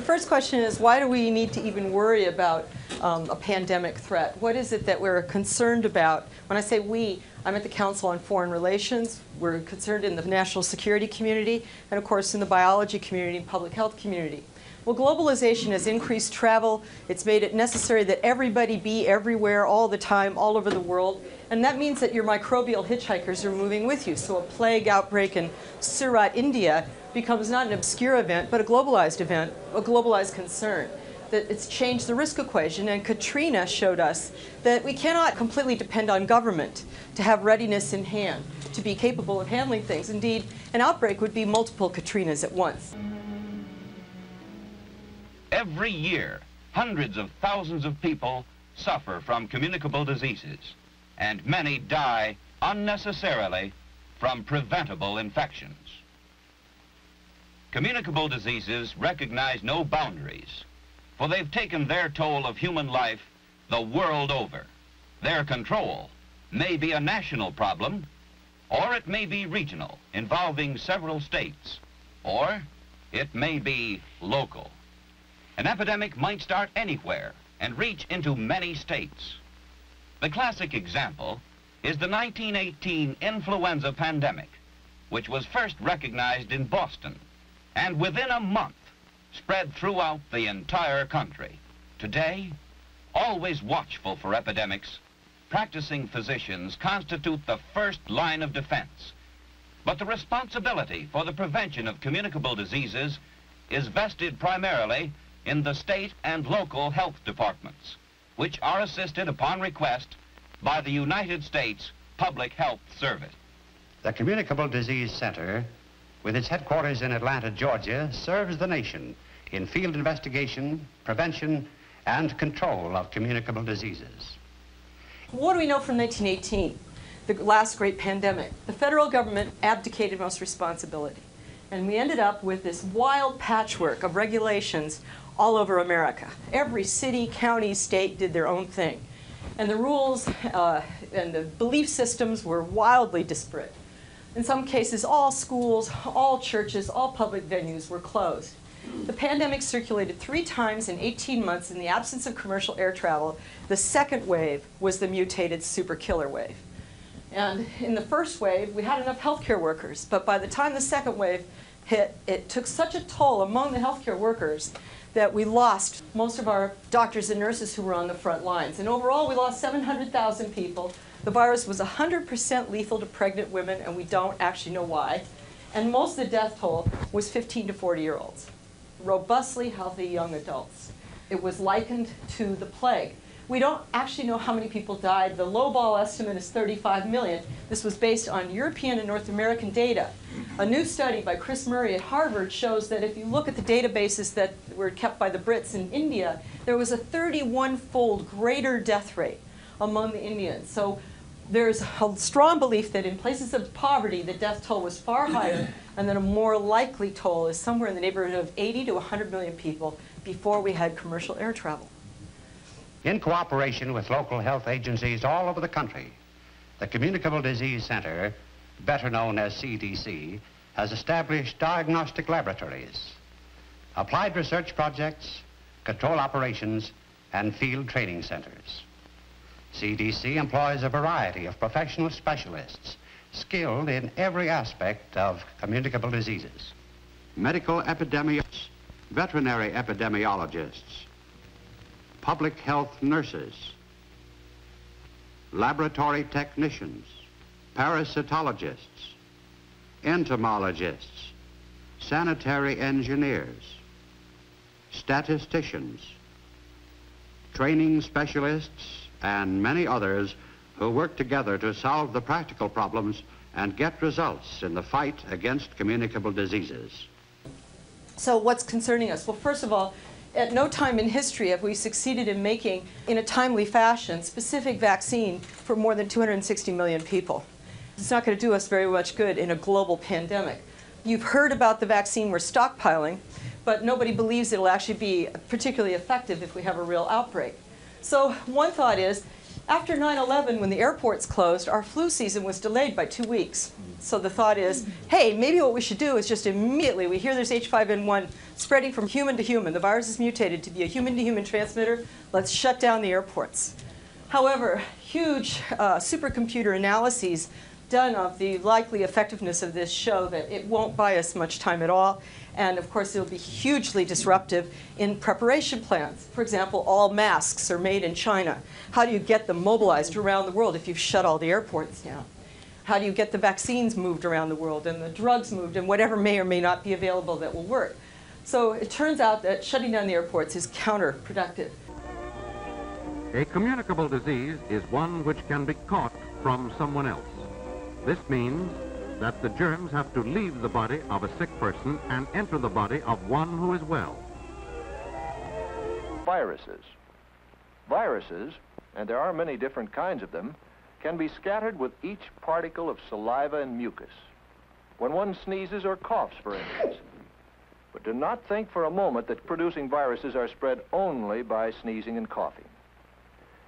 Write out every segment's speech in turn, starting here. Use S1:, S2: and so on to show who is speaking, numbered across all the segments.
S1: The first question is why do we need to even worry about um, a pandemic threat? What is it that we're concerned about? When I say we, I'm at the Council on Foreign Relations. We're concerned in the national security community and, of course, in the biology community and public health community. Well, globalization has increased travel. It's made it necessary that everybody be everywhere all the time, all over the world. And that means that your microbial hitchhikers are moving with you. So a plague outbreak in Surat, India becomes not an obscure event, but a globalized event, a globalized concern. That it's changed the risk equation, and Katrina showed us that we cannot completely depend on government to have readiness in hand, to be capable of handling things. Indeed, an outbreak would be multiple Katrinas at once.
S2: Every year, hundreds of thousands of people suffer from communicable diseases, and many die unnecessarily from preventable infections. Communicable diseases recognize no boundaries, for they've taken their toll of human life the world over. Their control may be a national problem, or it may be regional, involving several states, or it may be local. An epidemic might start anywhere and reach into many states. The classic example is the 1918 influenza pandemic, which was first recognized in Boston and within a month spread throughout the entire country. Today, always watchful for epidemics, practicing physicians constitute the first line of defense. But the responsibility for the prevention of communicable diseases is vested primarily in the state and local health departments, which are assisted upon request by the United States Public Health Service.
S3: The Communicable Disease Center with its headquarters in Atlanta, Georgia, serves the nation in field investigation, prevention, and control of communicable diseases.
S1: What do we know from 1918, the last great pandemic? The federal government abdicated most responsibility. And we ended up with this wild patchwork of regulations all over America. Every city, county, state did their own thing. And the rules uh, and the belief systems were wildly disparate. In some cases, all schools, all churches, all public venues were closed. The pandemic circulated three times in 18 months in the absence of commercial air travel. The second wave was the mutated super killer wave. And in the first wave, we had enough healthcare workers, but by the time the second wave hit, it took such a toll among the healthcare workers that we lost most of our doctors and nurses who were on the front lines. And overall, we lost 700,000 people the virus was 100% lethal to pregnant women, and we don't actually know why. And most of the death toll was 15 to 40 year olds, robustly healthy young adults. It was likened to the plague. We don't actually know how many people died. The lowball estimate is 35 million. This was based on European and North American data. A new study by Chris Murray at Harvard shows that if you look at the databases that were kept by the Brits in India, there was a 31-fold greater death rate among the Indians. So there's a strong belief that in places of poverty, the death toll was far higher, and that a more likely toll is somewhere in the neighborhood of 80 to 100 million people before we had commercial air travel.
S3: In cooperation with local health agencies all over the country, the Communicable Disease Center, better known as CDC, has established diagnostic laboratories, applied research projects, control operations, and field training centers. CDC employs a variety of professional specialists skilled in every aspect of communicable diseases. Medical epidemiologists, veterinary epidemiologists, public health nurses, laboratory technicians, parasitologists, entomologists, sanitary engineers, statisticians, training specialists, and many others who work together to solve the practical problems and get results in the fight against communicable diseases.
S1: So what's concerning us? Well, first of all, at no time in history have we succeeded in making, in a timely fashion, specific vaccine for more than 260 million people. It's not going to do us very much good in a global pandemic. You've heard about the vaccine we're stockpiling, but nobody believes it'll actually be particularly effective if we have a real outbreak. So one thought is, After 9-11, when the airports closed, our flu season was delayed by two weeks. So the thought is, hey, maybe what we should do is just immediately, we hear there's H5N1 spreading from human to human. The virus is mutated to be a human-to-human transmitter. Let's shut down the airports. However, huge uh, supercomputer analyses done of the likely effectiveness of this show that it won't buy us much time at all. And of course, it'll be hugely disruptive in preparation plans. For example, all masks are made in China. How do you get them mobilized around the world if you've shut all the airports down? How do you get the vaccines moved around the world and the drugs moved and whatever may or may not be available that will work? So it turns out that shutting down the airports is counterproductive.
S4: A communicable disease is one which can be caught from someone else. This means that the germs have to leave the body of a sick person and enter the body of one who is well.
S5: Viruses. Viruses, and there are many different kinds of them, can be scattered with each particle of saliva and mucus. When one sneezes or coughs, for instance. But do not think for a moment that producing viruses are spread only by sneezing and coughing.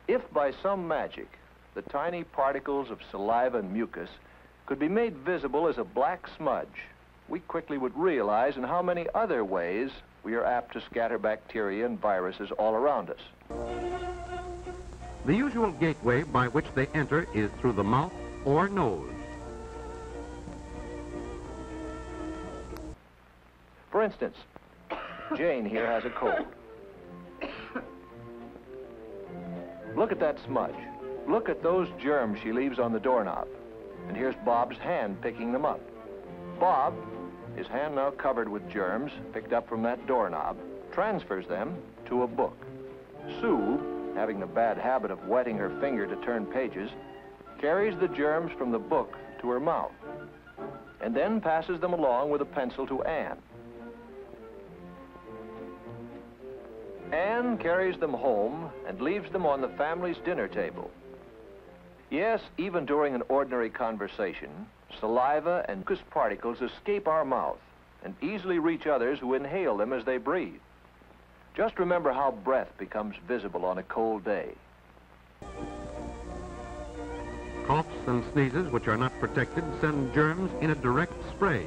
S5: If by some magic the tiny particles of saliva and mucus could be made visible as a black smudge, we quickly would realize in how many other ways we are apt to scatter bacteria and viruses all around us.
S4: The usual gateway by which they enter is through the mouth or nose.
S5: For instance, Jane here has a cold. Look at that smudge. Look at those germs she leaves on the doorknob. And here's Bob's hand picking them up. Bob, his hand now covered with germs picked up from that doorknob, transfers them to a book. Sue, having the bad habit of wetting her finger to turn pages, carries the germs from the book to her mouth, and then passes them along with a pencil to Anne. Anne carries them home and leaves them on the family's dinner table. Yes, even during an ordinary conversation, saliva and mucus particles escape our mouth and easily reach others who inhale them as they breathe. Just remember how breath becomes visible on a cold day.
S4: Coughs and sneezes which are not protected send germs in a direct spray.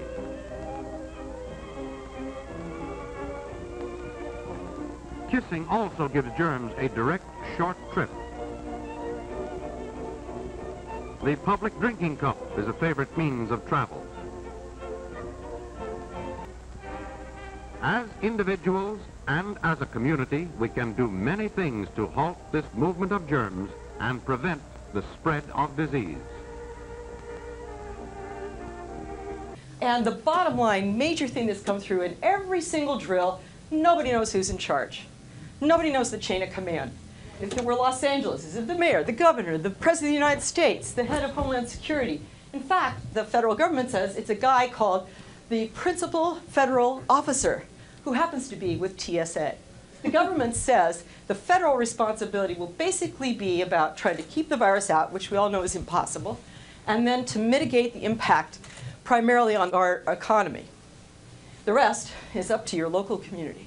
S4: Kissing also gives germs a direct short trip. The public drinking cup is a favorite means of travel. As individuals and as a community, we can do many things to halt this movement of germs and prevent the spread of disease.
S1: And the bottom line, major thing that's come through in every single drill, nobody knows who's in charge. Nobody knows the chain of command. If it were Los Angeles, is it the mayor, the governor, the president of the United States, the head of Homeland Security? In fact, the federal government says it's a guy called the principal federal officer who happens to be with TSA. The government says the federal responsibility will basically be about trying to keep the virus out, which we all know is impossible, and then to mitigate the impact primarily on our economy. The rest is up to your local community.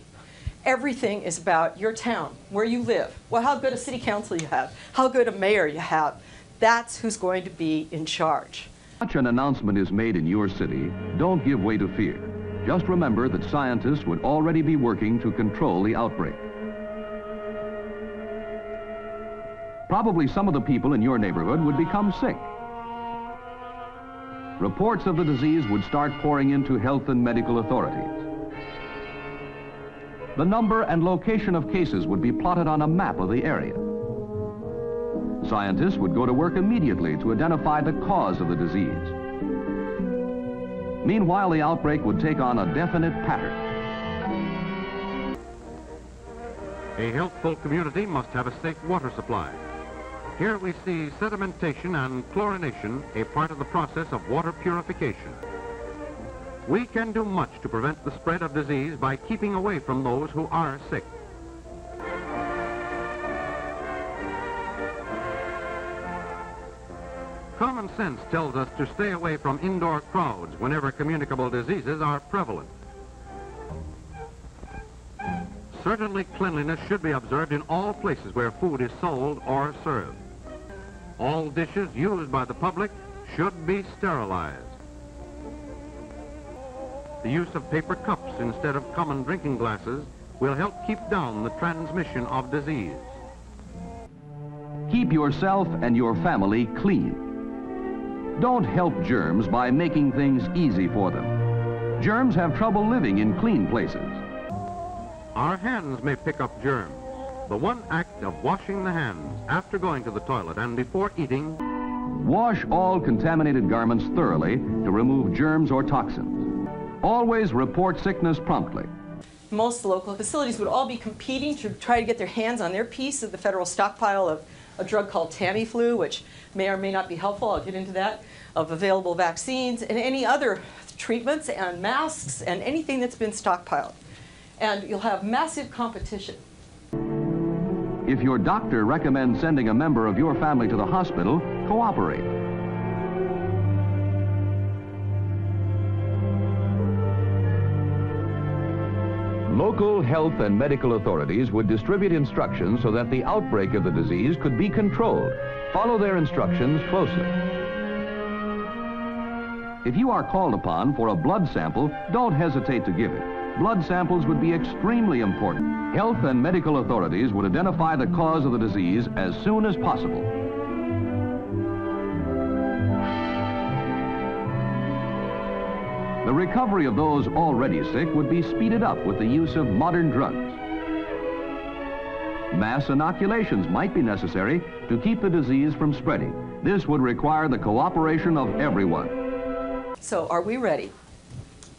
S1: Everything is about your town, where you live, well, how good a city council you have, how good a mayor you have. That's who's going to be in charge.
S6: Such an announcement is made in your city, don't give way to fear. Just remember that scientists would already be working to control the outbreak. Probably some of the people in your neighborhood would become sick. Reports of the disease would start pouring into health and medical authorities. The number and location of cases would be plotted on a map of the area. Scientists would go to work immediately to identify the cause of the disease. Meanwhile, the outbreak would take on a definite pattern.
S4: A healthful community must have a safe water supply. Here we see sedimentation and chlorination a part of the process of water purification. We can do much to prevent the spread of disease by keeping away from those who are sick. Common sense tells us to stay away from indoor crowds whenever communicable diseases are prevalent. Certainly cleanliness should be observed in all places where food is sold or served. All dishes used by the public should be sterilized. The use of paper cups instead of common drinking glasses will help keep down the transmission of disease.
S6: Keep yourself and your family clean. Don't help germs by making things easy for them. Germs have trouble living in clean places.
S4: Our hands may pick up germs. The one act of washing the hands after going to the toilet and before eating
S6: Wash all contaminated garments thoroughly to remove germs or toxins. Always report sickness promptly.
S1: Most local facilities would all be competing to try to get their hands on their piece of the federal stockpile of a drug called Tamiflu, which may or may not be helpful, I'll get into that, of available vaccines and any other treatments and masks and anything that's been stockpiled. And you'll have massive competition.
S6: If your doctor recommends sending a member of your family to the hospital, cooperate. Local health and medical authorities would distribute instructions so that the outbreak of the disease could be controlled. Follow their instructions closely. If you are called upon for a blood sample, don't hesitate to give it. Blood samples would be extremely important. Health and medical authorities would identify the cause of the disease as soon as possible. The recovery of those already sick would be speeded up with the use of modern drugs. Mass inoculations might be necessary to keep the disease from spreading. This would require the cooperation of everyone.
S1: So are we ready?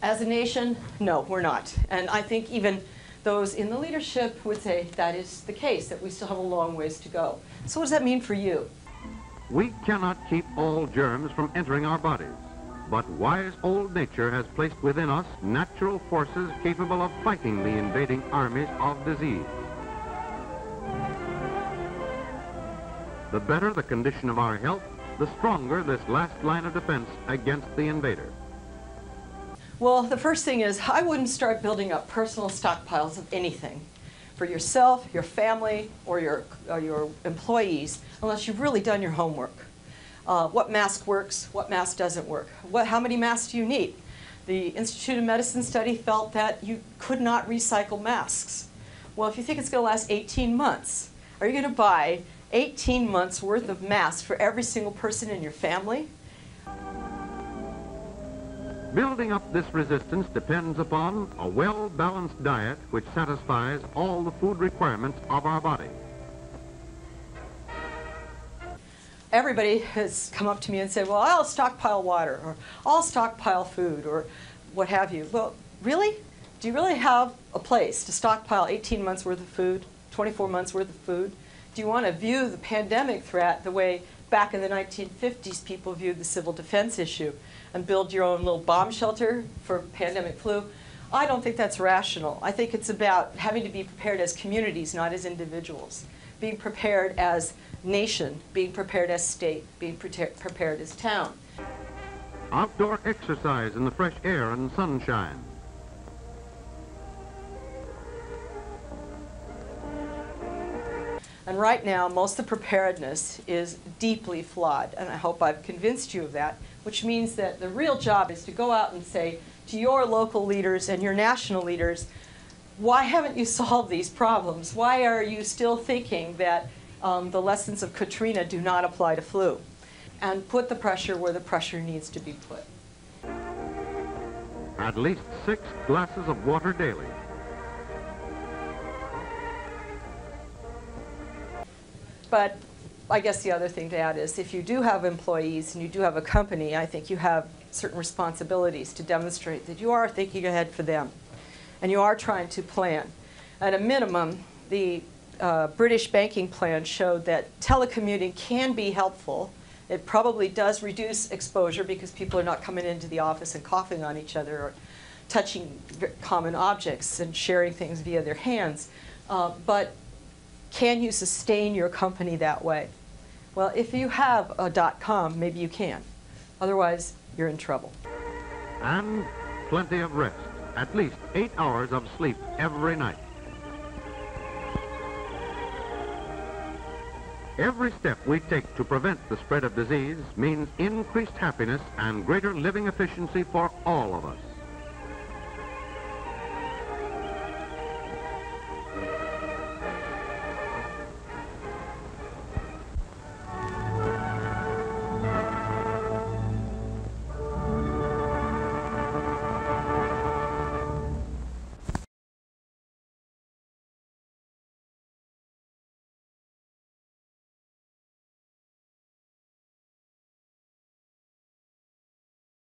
S1: As a nation, no, we're not. And I think even those in the leadership would say that is the case, that we still have a long ways to go. So what does that mean for you?
S4: We cannot keep all germs from entering our bodies, but wise old nature has placed within us natural forces capable of fighting the invading armies of disease. The better the condition of our health, the stronger this last line of defense against the invader.
S1: Well, the first thing is I wouldn't start building up personal stockpiles of anything for yourself, your family, or your, or your employees unless you've really done your homework. Uh, what mask works, what mask doesn't work, what, how many masks do you need? The Institute of Medicine study felt that you could not recycle masks. Well, if you think it's going to last 18 months, are you going to buy 18 months worth of masks for every single person in your family?
S4: Building up this resistance depends upon a well-balanced diet which satisfies all the food requirements of our body.
S1: Everybody has come up to me and said, well, I'll stockpile water, or I'll stockpile food, or what have you. Well, really? Do you really have a place to stockpile 18 months worth of food, 24 months worth of food? Do you want to view the pandemic threat the way back in the 1950s people viewed the civil defense issue and build your own little bomb shelter for pandemic flu? I don't think that's rational. I think it's about having to be prepared as communities, not as individuals. Being prepared as nation, being prepared as state, being prepared as town.
S4: Outdoor exercise in the fresh air and sunshine.
S1: And right now, most of the preparedness is deeply flawed, and I hope I've convinced you of that, which means that the real job is to go out and say to your local leaders and your national leaders, why haven't you solved these problems? Why are you still thinking that um, the lessons of Katrina do not apply to flu? And put the pressure where the pressure needs to be put.
S4: At least six glasses of water daily.
S1: But I guess the other thing to add is if you do have employees and you do have a company, I think you have certain responsibilities to demonstrate that you are thinking ahead for them and you are trying to plan. At a minimum, the uh, British banking plan showed that telecommuting can be helpful. It probably does reduce exposure because people are not coming into the office and coughing on each other or touching common objects and sharing things via their hands. Uh, but can you sustain your company that way? Well, if you have a dot .com, maybe you can. Otherwise, you're in trouble.
S4: And plenty of rest. At least eight hours of sleep every night. Every step we take to prevent the spread of disease means increased happiness and greater living efficiency for all of us.